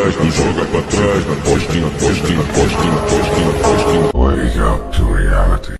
trás, não joga pra trás, na postinha, postinha, postinha, postinha, postinha. Wake up to reality.